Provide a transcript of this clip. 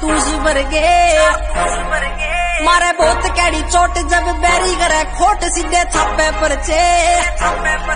कारतूस वर्गे मारे बहुत कैडी चोट जब बैरी करे खोट सीधे छापे परचे जड़ा हेटर की